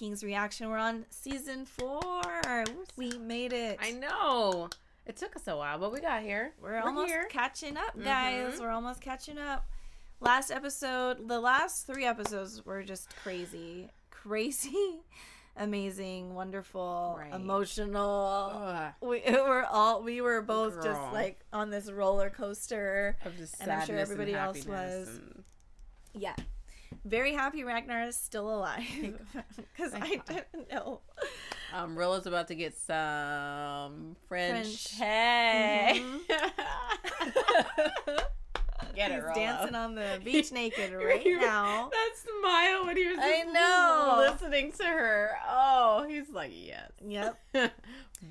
Vikings reaction. We're on season four. We made it. I know. It took us a while, but we got here. We're, almost here. catching up, guys. Mhm. We're almost catching up. Last episode, the last three episodes were just crazy, crazy, amazing, wonderful, Right. emotional. Ugh, We were all we were both just like on this roller coaster of just And I'm sure everybody else was. and- Yeah. Very happy Ragnar is still alive because I Thank didn't know. Um, Rilla's about to get some French. French. Hey. Get it, He's Rilla. dancing on the beach naked right He- now. That smile when he was I know. listening to her. Oh, he's like, yes. Yep.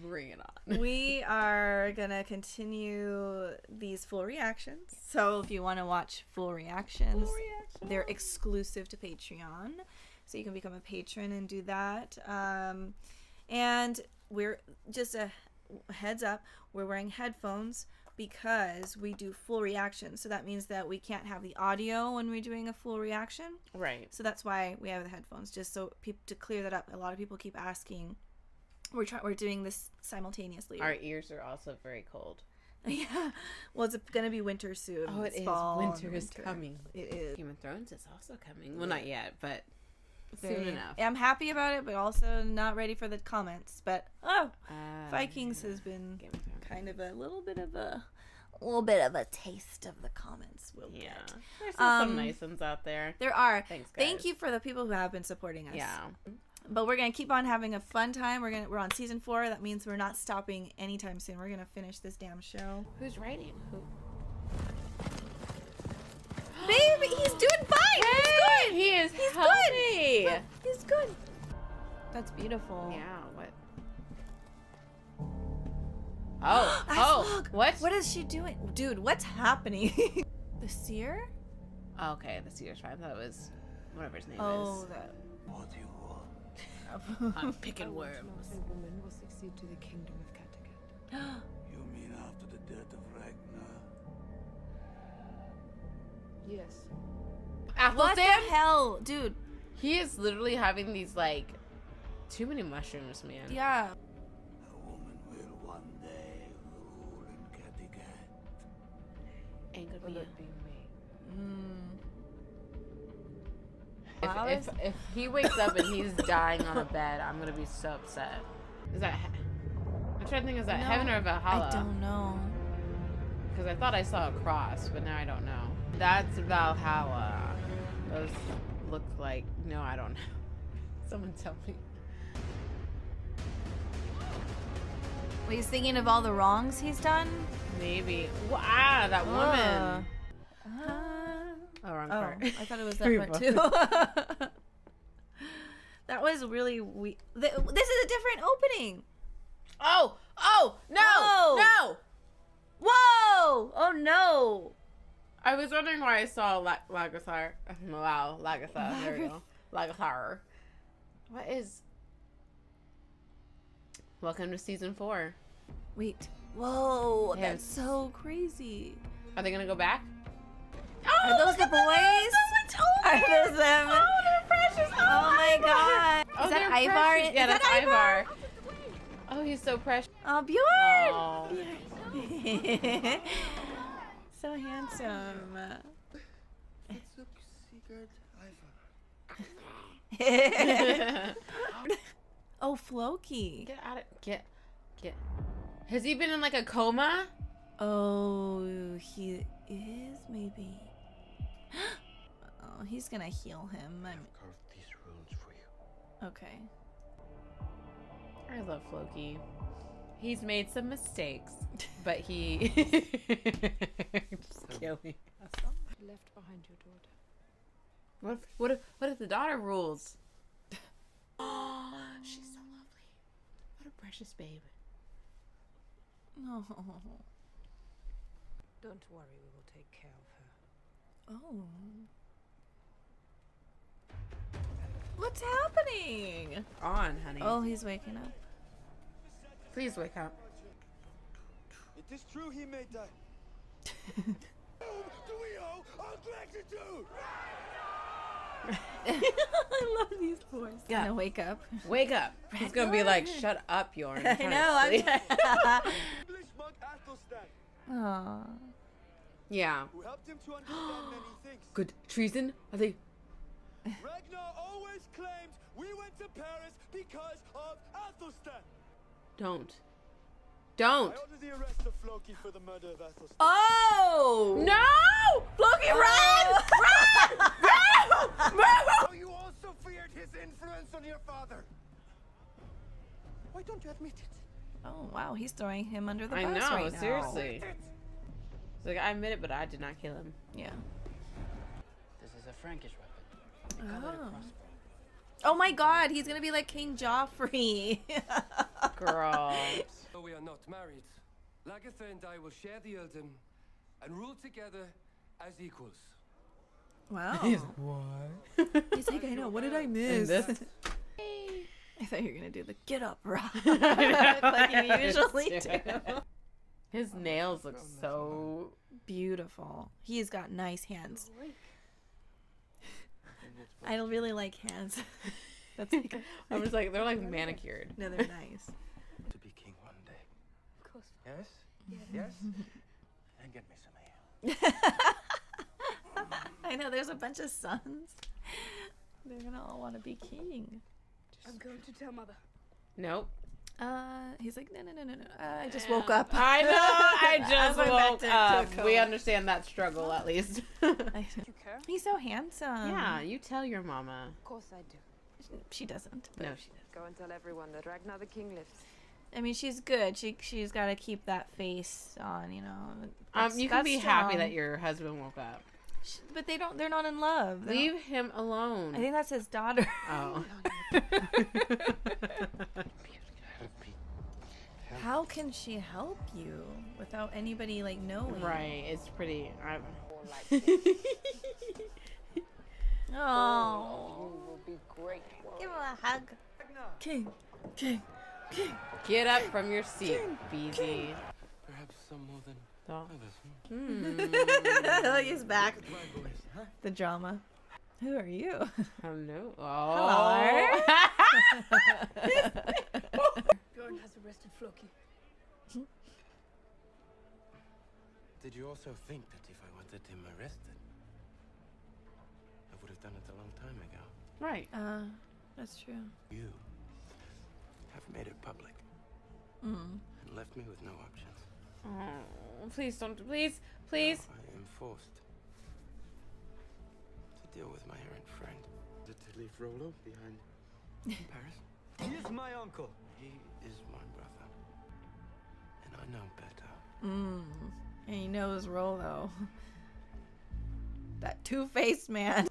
Bring it on. we are gonna continue these full reactions. So if you want to watch full reactions, they're exclusive to Patreon. So you can become a patron and do that. Um, and we're just a heads up, we're wearing headphones because we do full reactions. So that means that we can't have the audio when we're doing a full reaction. Right. So that's why we have the headphones, just so people to clear that up. A lot of people keep asking. We're trying. We're doing this simultaneously. Our ears are also very cold. Yeah. Well, it's gonna be winter soon. Oh, it It's is. fall and Winter is coming. It is. Game of Thrones is also coming. Well, not yet, but soon enough. I'm happy about it, but also not ready for the comments. But oh, Uh, Vikings has been of kind of a little bit of a, little bit of a taste of the comments we'll Yeah. get. There's Um, some nice ones out there. There are. Thanks, guys. Thank you for the people who have been supporting us. Yeah. But we're gonna keep on having a fun time. We're gonna we're on season four. That means we're not stopping anytime soon. We're gonna finish this damn show. Who's writing? Who? Baby, he's doing fine. he's good. He is He's healthy. good. He's good. That's beautiful. Yeah. What? Oh. Oh. Lug. What? What is she doing, dude? What's happening? the seer? Oh, okay, the seer's fine. That was whatever his name Oh, is. that. What do you want? I'm picking worms. and woman will succeed to the kingdom of Kattegat. You mean after the death of Ragnar? Yes. what the hell, dude? He is literally having these like too many mushrooms, man. Yeah. A woman will one day rule in Kattegat. Ain't gonna Will be. it be me? Mm. If, Wow, if, if he wakes up and he's dying on a bed, I'm gonna be so upset. Is that? he- I'm trying to think. Is that No, heaven or Valhalla? I don't know. Because I thought I saw a cross, but now I don't know. That's Valhalla. Those look like. No, I don't know. Someone tell me. Well, he's thinking of all the wrongs he's done. Maybe. Wow, that woman. Uh, Oh, wrong oh, part. I thought it was that Sorry part too. that was really we. Th- this is a different opening. Oh! Oh! No! Oh. No! Whoa! Oh no! I was wondering why I saw La- Lagertha. Wow, Lagertha. There we go. Lagertha. What is. Welcome to season four. Wait. Whoa! Yeah. That's so crazy. Are they gonna go back? Are oh, those the boys? Are those them? Oh, they're precious. Oh, Oh my Ivar. god! Oh, is that Ivar? precious. Is Yeah, that that's Ivar? Ivar. Oh, he's so precious. Oh, Bjorn! Oh. so handsome. secret oh, Floki. get out of get get. Has he been in like a coma? Oh, he is maybe. Oh, he's gonna heal him. I'm carved these runes for you. okay. I love Floki. He's made some mistakes, but he just killing us. Left behind your daughter. What if, what if what if the daughter rules? She's so lovely. What a precious babe. No. Don't worry, we will take care of her. Oh. What's happening? On, honey. Oh, he's waking up. please wake up. It is true he may die. Do we owe our gratitude? I love these boys. Yeah. Gonna wake up. Wake up. He's gonna be like, shut up, Bjorn. I know. I'm. English monk Athelstan, Aw. yeah. who helped him to understand many things. Good treason? Are they? Ragnar always claimed we went to Paris because of Athelstan. Don't. Don't. I order the arrest of Floki for the murder of Athelstan. Oh No! Loki, run! Run! Run! Run! You also feared his influence on your father. Why don't you admit it? Oh wow, he's throwing him under the I bus know, right now. seriously. It's like, I admit it, but I did not kill him. Yeah. This is a Frankish weapon. They call it a Oh. Oh my God, he's gonna be like King Joffrey. Girl. Though we are not married, Lagertha and I will share the earldom and rule together as equals. Wow. He's, what? He's like, I know. What did I miss? this? I thought you were gonna do the get up, Rob, like you usually do. His oh, nails look so. Beautiful. He's got nice hands. I really like hands. That's like I was like, they're like manicured. no, they're nice. To be king one day. Of course. Yes? Yes? and get me some ale. I know. There's a bunch of sons. They're gonna all want to be king. I'm going to tell mother. Nope. Uh, he's like, no, no, no, no, no. Uh, I just woke up. I know. I just went back woke to- to up. a We understand that struggle at least. I- You care? he's so handsome. yeah, you tell your mama. Of course I do. she doesn't. but- No, she doesn't. Go and tell everyone that Ragnar the King lives. I mean, she's good. She she's got to keep that face on, you know. Um, you can that's be happy that your husband woke up. Sh- But they don't. They're not in love. They don't- Leave him alone. I think that's his daughter. Oh. How can she help you without anybody like knowing? right. It's pretty. I, Oh. will be great. Give him a hug. King, king, king. Get up from your seat, BZ. Perhaps some more than Oh. others. Hmm? He's back. The drama. Who are you? Hello. Oh. Bjorn has arrested Floki. Did you also think that if I wanted him arrested, I would have done it a long time ago? right. Uh, that's true. You have made it public Mm. and left me with no options. Oh, please don't. Please, please. Now I am forced to deal with my errant friend. Did to leave Rollo behind in Paris? He is my uncle. He is my brother, and I know better. Mm. And he knows Rollo. That two-faced man.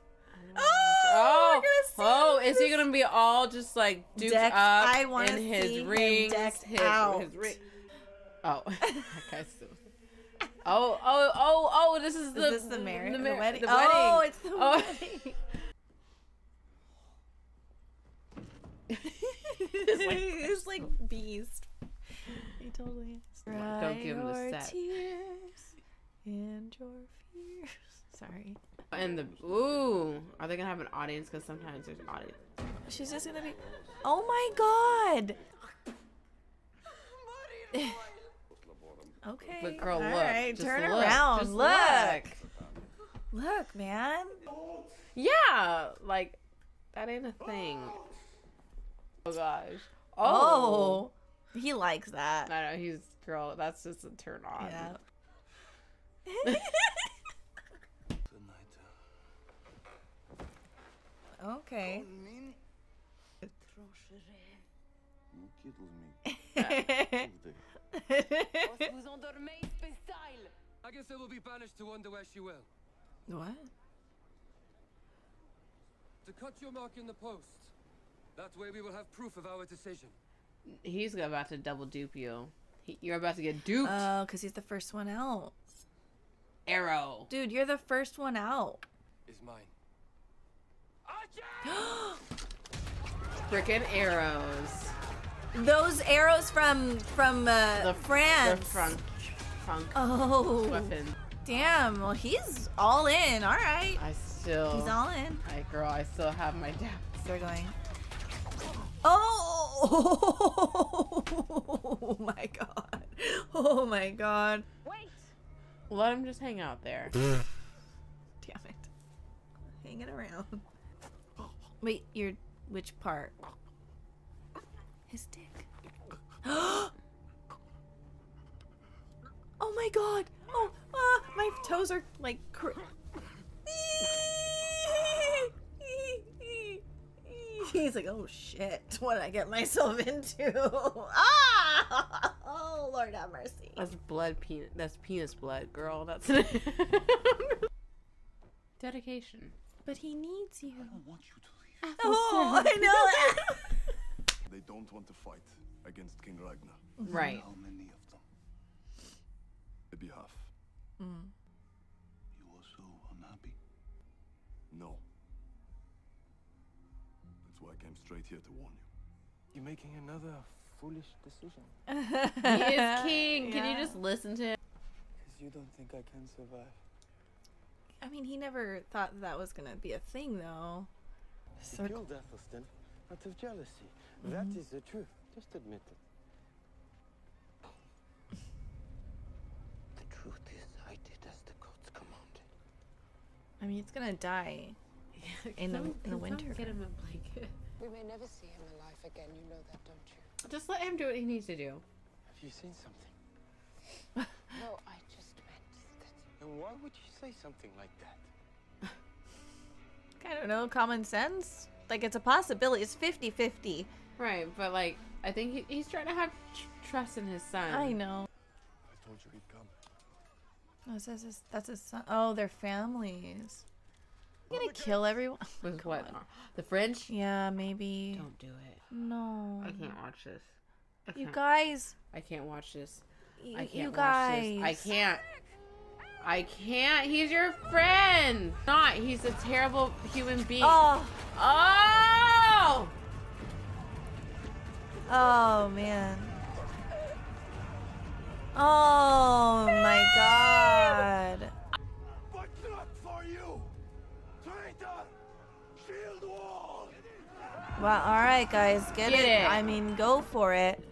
Oh, we're gonna see oh, is he gonna be all just like duped Decked- up I wanna in his rings, decked his, his ring? Oh, that guy's so. Oh, oh, oh, oh! This is Is the this the marriage? The, mar- wedding? The Oh, it's the Oh. wedding. He's like beast. He totally is. Don't give him the set. tears and your fears. Sorry. And the ooh, are they gonna have an audience? Because sometimes there's audience. She's just gonna be. Oh my god. okay. But girl, all look. right, just turn look, around. just look. Look, man. Yeah, like that ain't a thing. Oh gosh. Oh. oh. He likes that. I know he's girl. That's just a turn on. Yeah. Tonight, okay. Who kiddles me? Vous endormez spécial. I guess I will be banished to wonder where she will. what? To cut your mark in the post. That way we will have proof of our decision. He's about to double dupe you. He, you're about to get duped. Oh, because he's the first one out. Arrow. Dude, you're the first one out. Is mine. Frickin' arrows. Those arrows from from uh, The France. The front trunk Oh, weapon. damn. Well, he's all in. All right. I still. He's all in. Like, girl, I still have my doubts. They're going. Oh my god. Oh my god. Wait! Let him just hang out there. Damn it. Hanging around. Wait, you're which part? His dick. oh my god. Oh, ah, my toes are like cr- He's like, oh shit, what did I get myself into? ah! Oh, Lord have mercy. That's blood penis. That's penis blood, girl. That's dedication. But he needs you. I want you to leave. Oh, I know. They don't want to fight against King Ragnar. Right. How many of them? Maybe half. Mm. You are so unhappy? No. That's why I came straight here to warn you. You're making another foolish decision. He is king. Can you just listen to him? Because you don't think I can survive. I mean, he never thought that was gonna be a thing, though. He So killed Athelstan out of jealousy. That mm-hmm. is the truth. Just admit it. The truth is, I did as the gods commanded. I mean, it's gonna die. In the- in the winter. Get him a blanket. We may never see him alive again, you know that, don't you? Just let him do what he needs to do. Have you seen something? No, I just meant that And why would you say something like that? I don't know, common sense? Like, it's a possibility. It's 50 50. Right, but like, I think he, he's trying to have tr- trust in his son. I know. I told you he'd come. Oh, it says his, that's his son. Oh, they're families. Oh you gonna kill everyone? With what? Uh, the French? Yeah, maybe. Don't do it. No. I can't watch this. You can't, guys. I can't watch this. You, I can't you watch guys. this. I can't. I can't. He's your friend. Not. He's a terrible human being. Oh, Oh! Oh man. Oh my god. But not for you! Traitor! Shield wall! Wow, alright, guys, get, Get it. it. I mean, go for it.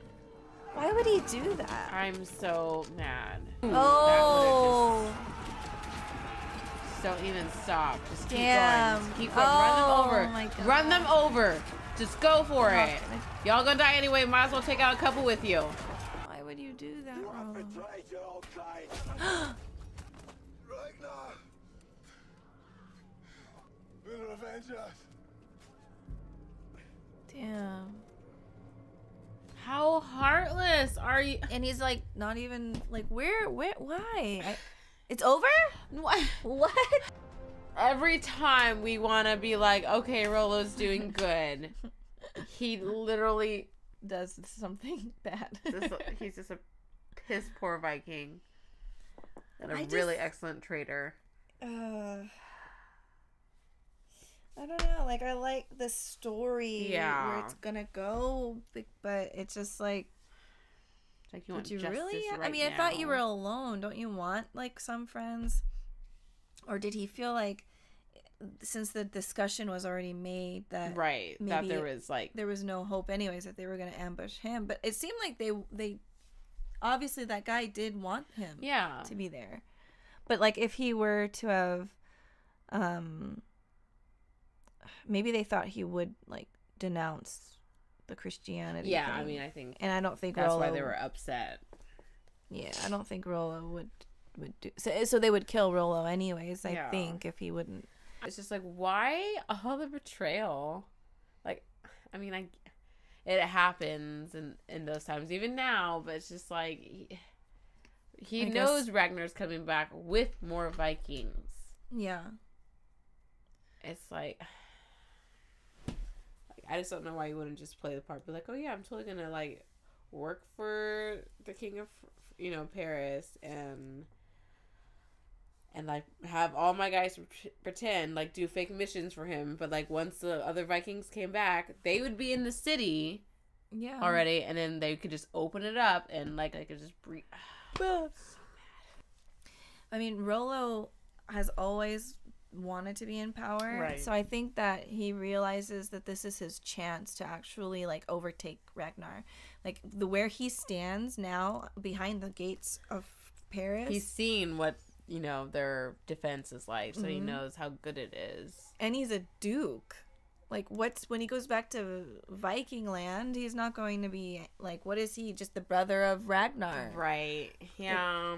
Why would he do that? I'm so mad. Oh, Just don't even stop. Just keep Damn. going. Just keep going. Oh, Run them oh over. my God. Run them over. Just go for I'm it. Y'all gonna die anyway. Might as well take out a couple with you. why would you do that? You have betrayed your own kind. Ragnar will revenge us! Damn. How heartless are you? And he's like, not even like, where, where, why? I, it's over? What? What? Every time we want to be like, okay, Rollo's doing good, he literally Does something bad. just, he's just a piss poor Viking and a I really just- excellent traitor. uh, I don't know. Like, I like the story yeah. where it's gonna go, but it's just like, It's Like you want you really? I right mean, I thought you were alone. Don't you want like some friends? Or did he feel like, since the discussion was already made that right. that there was like there was no hope anyways that they were going to ambush him but it seemed like they they obviously that guy did want him yeah. to be there but like if he were to have um maybe they thought he would like denounce the christianity Yeah, I mean, I think and i don't think that's why they were upset. yeah i don't think Rollo would would do so eh, so they would kill Rollo anyways i Yeah. think if he wouldn't It's just like why all the betrayal? Like, I mean, I it happens in in those times, even now. But it's just like he, he I guess- knows Ragnar's coming back with more Vikings. yeah It's like. like, I just don't know why you wouldn't just play the part. Be like, oh yeah, I'm totally gonna like work for the king of you know Paris and and like have all my guys pretend like do fake missions for him. But like once the other Vikings came back, they would be in the city yeah already, and then they could just open it up and like I could just breathe. I mean, Rollo has always wanted to be in power. Right. So I think that he realizes that this is his chance to actually like overtake Ragnar. Like the where he stands now behind the gates of Paris. He's seen what you know their defense is like, so he Mhm. knows how good it is. and he's a duke. Like what's when he goes back to Viking land, he's not going to be like what is he? Just the brother of Ragnar. Right. Yeah.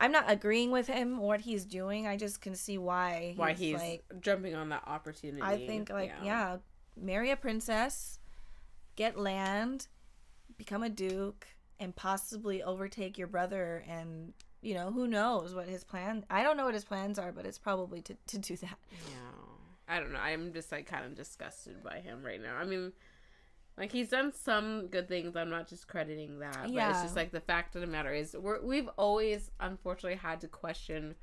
I'm not agreeing with him what he's doing. I just can see why Why he's like jumping on that opportunity. I think like yeah. marry a princess, get land, become a duke, and possibly overtake your brother. And you know who knows what his plan. I don't know what his plans are, but it's probably to to do that. Yeah. I don't know. I'm just like kind of disgusted by him right now. I mean, like he's done some good things. I'm not just crediting that, but it's just like the fact of the matter is we're, we've always unfortunately had to question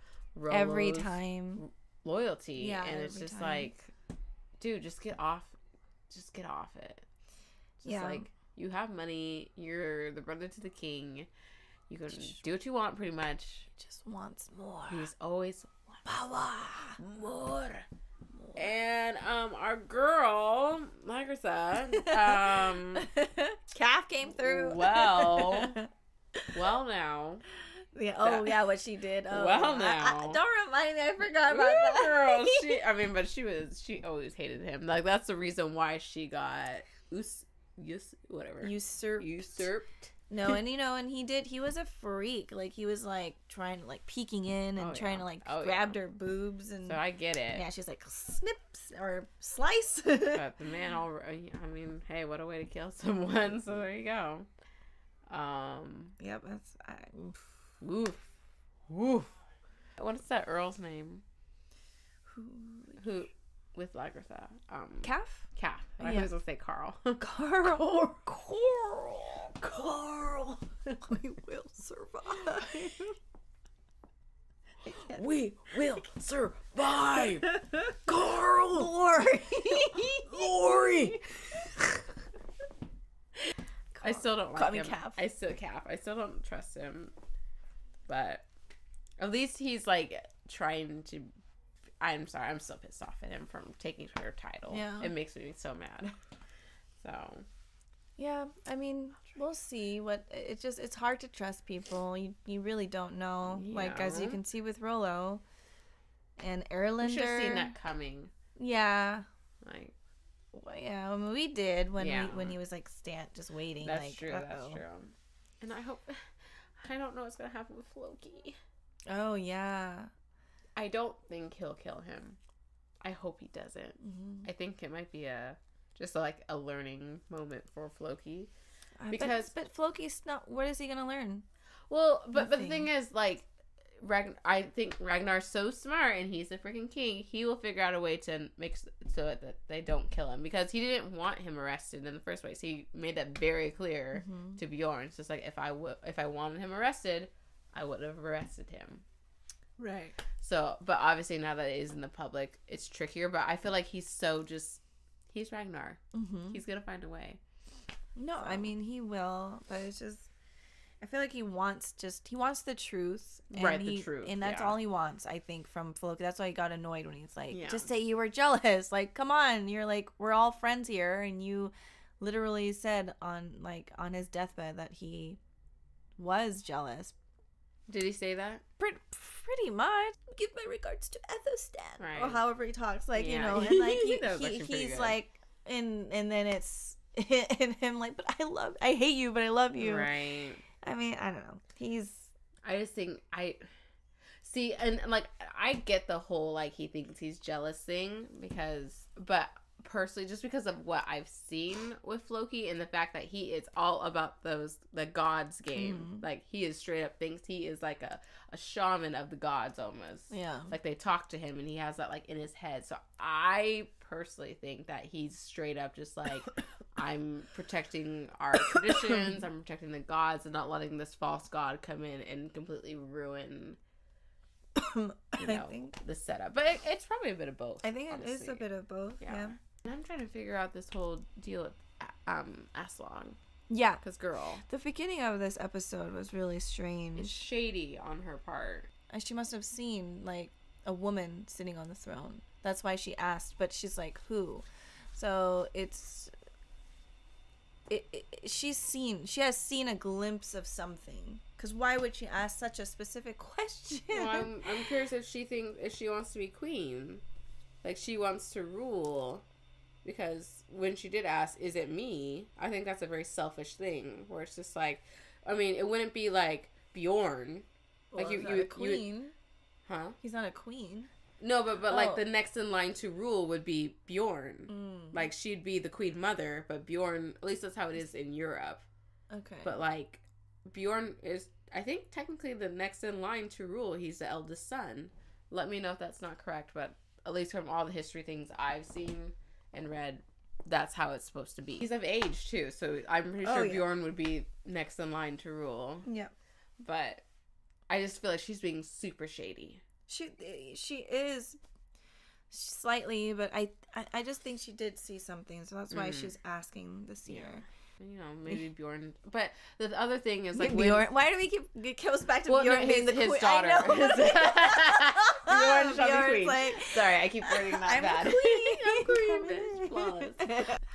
Every time, loyalty, Yeah, and it's just time. like, dude, just get off, just get off it. Just Yeah. like you have money, you're the brother to the king. You can do what you want, pretty much. just wants more He's always power. more. And um, our girl, like I said, um, Kalf came through. Well. well now, yeah. Oh yeah, what she did. Oh, Well, I- I- now. don't remind me. I forgot about Ooh, that. girl, she. I mean, but she was. She always hated him. Like that's the reason why she got us, us, whatever, usurped. usurped. No, and you know, and he did. He was a freak. Like he was like trying to like peeking in and Oh, trying yeah. to like Oh, grabbed her boobs and So I get it. yeah, she's like snips or slice. But the man, all. I mean, hey, what a way to kill someone. So there you go. Um. yep, that's I, Oof. Oof. What is that Earl's name? who Who with Lagertha? Um Kalf. Kalf. I Yeah. was gonna say Carl. Carl. Carl. Carl. we will survive. we will survive. Carl. Lori. Lori. I still don't like him. Kalf. I still Kalf. I still don't trust him. But at least he's like trying to I'm sorry, I'm still pissed off at him from taking her title. Yeah. It makes me so mad. So Yeah, I mean, we'll see. What it's just it's hard to trust people. You you really don't know. Like as you can see with Rollo and Erlander. should have seen that coming. Yeah. Like Well, yeah, I mean, we did when Yeah. we when he was like stand just waiting. that's like, true, that's uh-oh. true. And I hope I don't know what's gonna happen with Loki. Oh yeah. I don't think he'll kill him. I hope he doesn't. Mhm. I think it might be a just like a learning moment for Floki. Uh, Because- but, but Floki's not. What is he gonna learn? Well, but but the thing is, like, Ragn- I think Ragnar's so smart, and he's the freaking king. He will figure out a way to make so that they don't kill him because he didn't want him arrested in the first place. He made that very clear Mhm. to Bjorn. It's just like if I would if I wanted him arrested, I would have arrested him. Right. So, but obviously now that it is in the public, it's trickier. But I feel like he's so just he's Ragnar. Mm-hmm. He's gonna find a way. No, I mean he will, but it's just I feel like he wants just he wants the truth, and Right, the truth, and that's yeah. all he wants. I think from Floki. That's why he got annoyed when he's like, Yeah. "Just say you were jealous." Like, come on, you're like we're all friends here, and you literally said on like on his deathbed that he was jealous. Did he say that? Pretty, pretty much. Give my regards to Athelstan, or however he talks. Like you know, and like he, That he he's good. like, and and then it's and him like, but I love, I hate you, but I love you. Right. I mean, I don't know. He's I just think I see, and like I get the whole like he thinks he's jealous thing because, but personally, just because of what I've seen with Loki and the fact that he is all about those the gods game, Mhm. like he is straight up thinks he is like a a shaman of the gods almost. yeah. Like they talk to him and he has that like in his head. So I personally think that he's straight up just like I'm protecting our traditions, I'm protecting the gods and not letting this false god come in and completely ruin you I think the setup. But it, it's probably a bit of both. I think it is a bit of both. yeah. Yeah. I'm trying to figure out this whole deal with um Aslaug Yeah. cuz girl, The beginning of this episode was really strange. it's shady on her part. And she must have seen like a woman sitting on the throne. That's why she asked, but she's like, who? So it's. It, it, she's seen she has seen a glimpse of something because why would she ask such a specific question Well, I'm, I'm curious if she thinks if she wants to be queen, like she wants to rule, because when she did ask, "Is it me?" I think that's a very selfish thing, where it's just like, I mean, it wouldn't be like Bjorn, like you he's you not a would- you queen huh? he's not a queen No, but but like Oh. the next in line to rule would be Bjorn. Mm. Like she'd be the queen mother, but Bjorn, at least that's how it is in Europe. okay But like Bjorn is, I think technically the next in line to rule. He's the eldest son. Let me know if that's not correct, but at least from all the history things I've seen and read, that's how it's supposed to be. He's of age too, so I'm pretty Oh, sure yeah. Bjorn would be next in line to rule. yeah But I just feel like she's being super shady. she she is slightly but I, I i just think she did see something so that's why Mm. she's asking the seer You know, maybe Bjorn. But the other thing is like like when- Bjorn, why do we keep it goes back to Well, Bjorn his- being the his queen daughter. I know. Bjorn shall be Bjorn's queen. like, Sorry, I keep wording that I'm bad. A queen I'm queen, bitch. Flawless.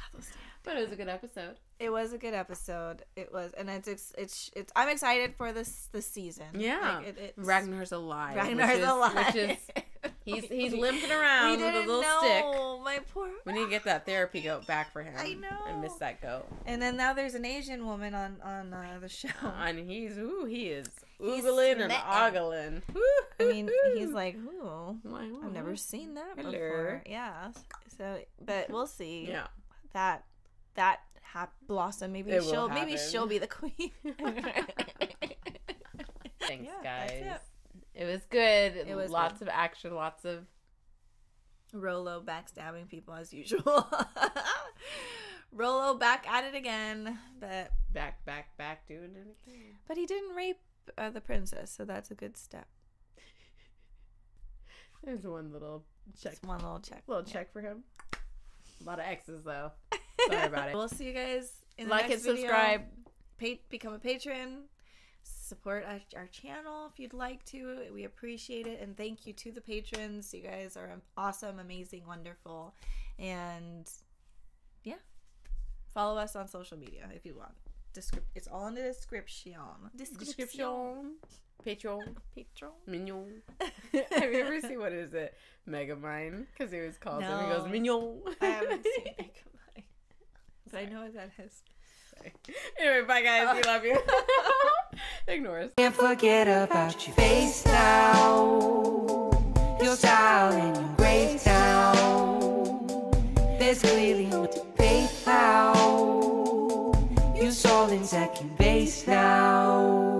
But it was a good episode. it was a good episode it was and it's it's it's, it's i'm excited for this this season Yeah. like, it, Ragnar's alive. Ragnar's which is, alive Which is he's he's limping around with a little know stick. my poor We need to get that therapy goat back for him. I know. I miss that goat. and then now there's an asian woman on on uh, the show And he's ooh, he is oogling and ogling. I mean, he's like, "Ooh, I've never seen that Hello. before." Yeah. So, but we'll see. Yeah. That that hap- blossom. Maybe It she'll maybe she'll be the queen. Thanks, Yeah, guys. it. It was good. It was lots good. of action, lots of Rollo backstabbing people as usual. Rollo back at it again, but back, back, back doing it again. but he didn't rape uh, the princess, so that's a good step. There's one little check, Just one little check. little Yeah. check for him. A lot of X's though. Sorry about it. We'll see you guys in the like next and video. subscribe. pa- become a patron support our, our channel if you'd like to we appreciate it and thank you to the patrons you guys are awesome amazing wonderful and yeah follow us on social media if you want Descrip- it's all in the description Description. Patreon. patron Mignon. Have you ever seen what is it? Megamind? Because he was called him. He goes No. Mignon. i haven't seen it but i know what that is anyway, bye guys. We love you. Ignore us. Can't forget about your face now. Your style all in second base now.